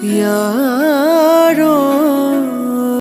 Yeah.